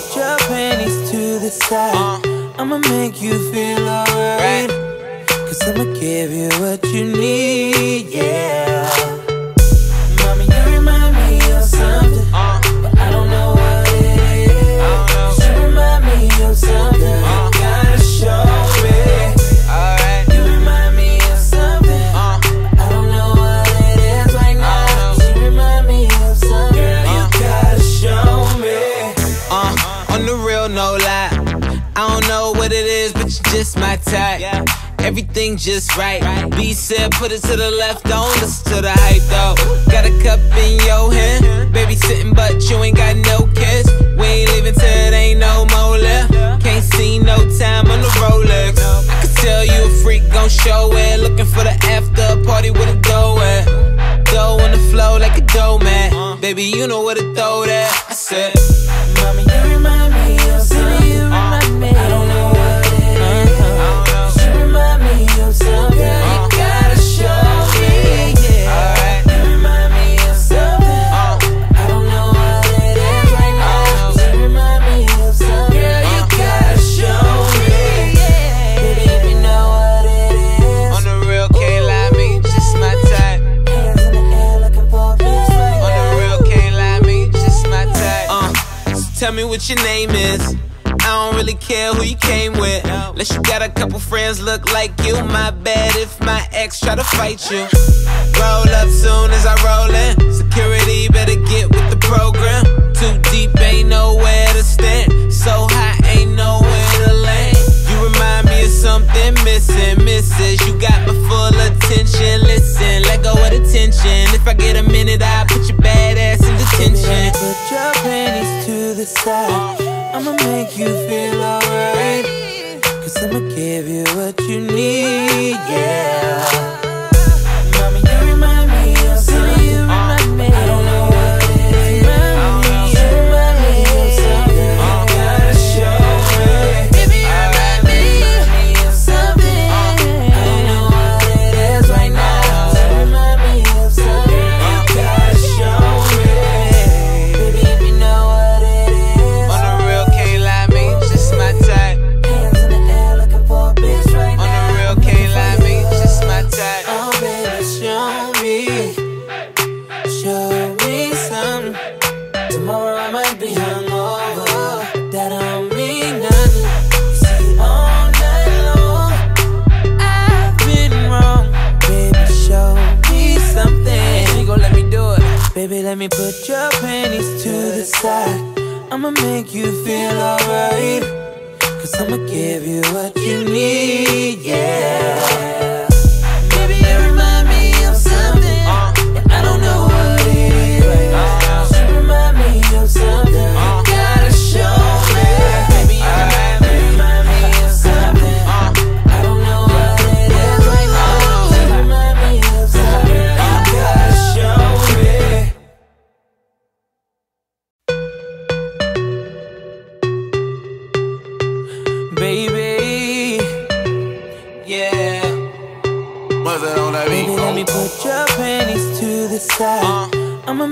put your panties to the side. Uh. I'ma make you feel alright. Cause I'ma give you what you need, yeah. Everything just right. B said, put it to the left, don't listen to the hype though. Got a cup in your hand, baby sitting, but you ain't got no kiss. We ain't leaving till it ain't no more left. Can't see no time on the Rolex. I could tell you a freak, gon' show it. Looking for the after party with a dough at. Dough on the flow like a dough man. Baby, you know where to throw that. I said. What your name is. I don't really care who you came with. Unless you got a couple friends look like you. My bad if my ex try to fight you. Roll up soon as I roll in. Security better get with the program. Too deep, ain't nowhere to stand. Side. I'ma make you feel alright. Cause I'ma give you what you need, let me put your panties to the side. I'ma make you feel alright. Cause I'ma give you what you need, yeah.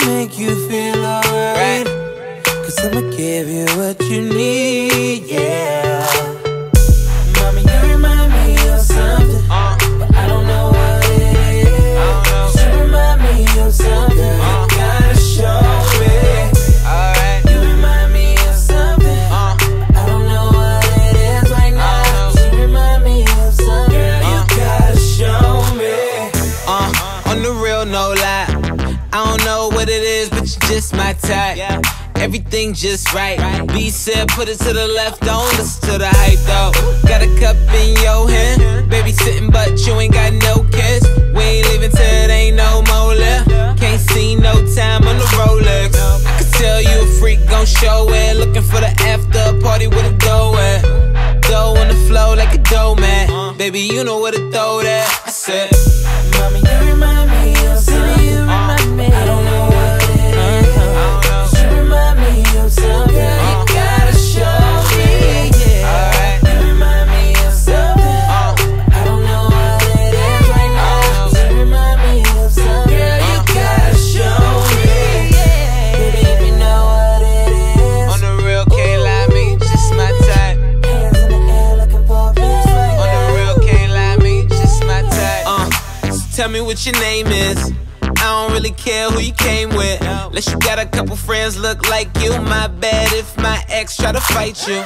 Make you feel alright. Cause I'ma give you what you need, yeah. Type. Everything just right. B said, put it to the left, don't listen to the hype though. Got a cup in your hand, baby sitting, but you ain't got no kiss. We ain't leaving till it ain't no more left. Can't see no time on the Rolex. I could tell you a freak, gon' show it. Looking for the after party with a dough at. Dough on the flow like a dough man. Baby, you know where to throw that. I said. Your name is. I don't really care who you came with. Unless you got a couple friends look like you. My bad if my ex try to fight you.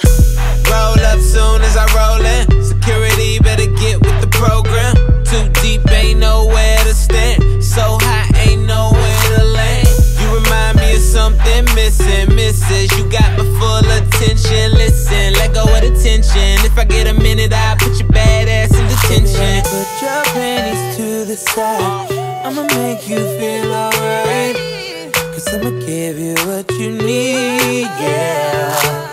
Roll up soon as I roll in. Security better get with the program. Too deep, ain't nowhere to stand. So high, ain't nowhere to land. You remind me of something missing, misses. You got my full attention. Listen, let go of the tension. If I get a minute, I'll put your bad ass in detention. Put your panties to the side. I'ma make you feel alright. Cause I'ma give you what you need, yeah.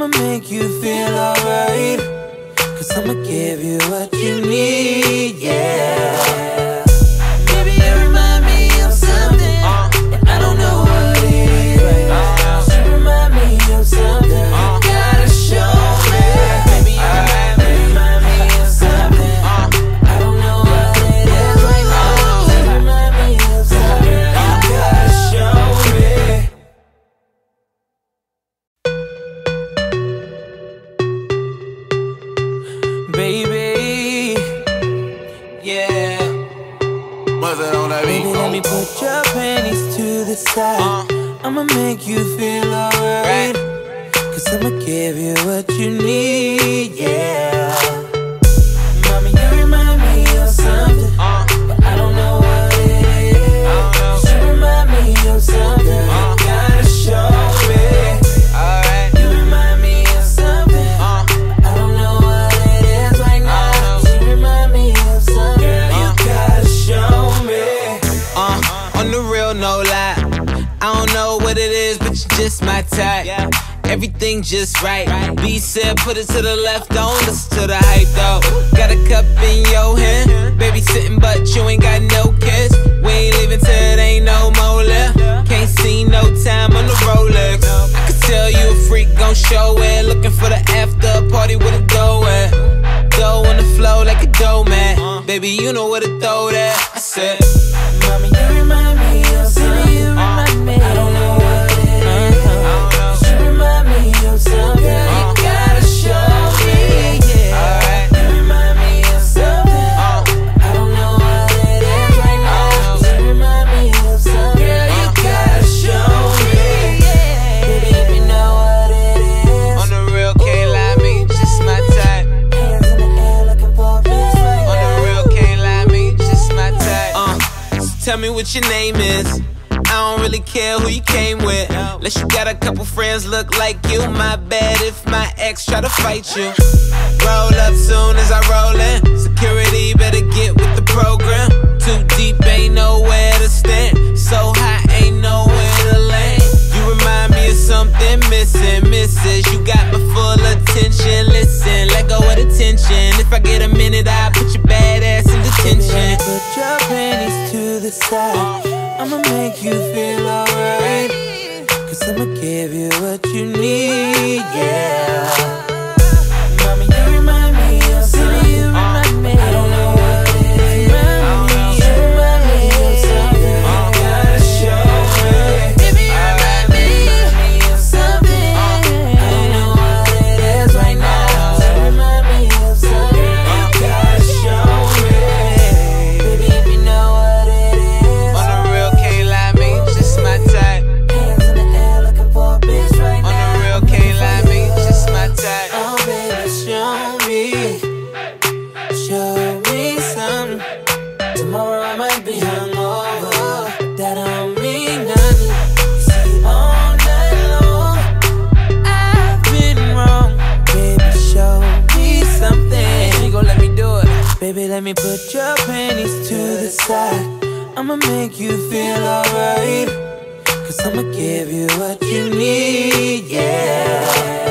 I'ma make you feel alright. Cause I'ma give you what you need, yeah. Put your panties to the side. Uh. I'ma make you feel alright. Cause I'ma give you what you need, yeah. Everything just right. B said, put it to the left, don't listen to the hype though. Got a cup in your hand, baby sitting, but you ain't got no kiss. We ain't leaving till it ain't no more left. Can't see no time on the Rolex. I could tell you a freak gon' show it. Looking for the after party with a dough at. Dough on the flow like a dough man. Baby, you know where to throw that. I said. Mommy, you remind tell me what your name is. I don't really care who you came with. Unless you got a couple friends look like you. My bad if my ex try to fight you. Roll up soon as I roll in. Security better get with the program. Too deep, ain't nowhere to stand. So high, ain't nowhere to land. You remind me of something missing, misses. You got my full attention. Listen, let go of the tension. If I get a minute, I'll the side. I'ma make you feel alright. Cause I'ma give you what you need, yeah. Mommy, you remind me of something. I don't know I'ma make you feel alright. Cause I'ma give you what you need, yeah.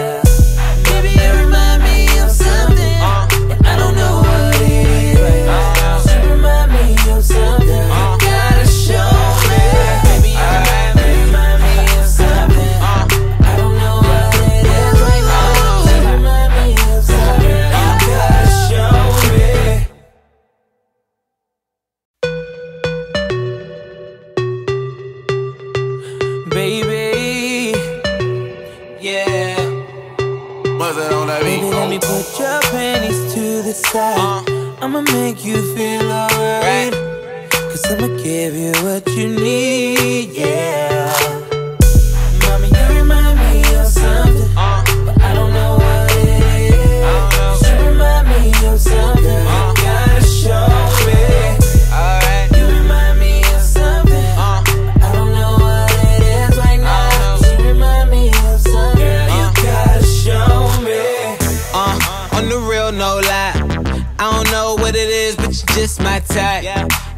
You feel alright. Cause I'ma give you what you need, yeah. Just my type.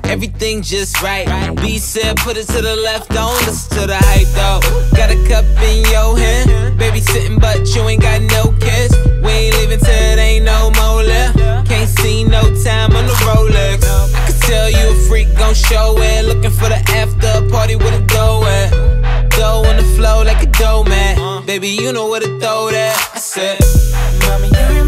Everything just right. B said, put it to the left, don't listen to the hype though. Got a cup in your hand, baby sitting, but you ain't got no kiss. We ain't leaving till it ain't no more left. Can't see no time on the Rolex. I can tell you a freak gon' show it. Looking for the after party with a dough at. Dough on the flow like a dough man. Baby, you know where to throw that. I said. Mommy,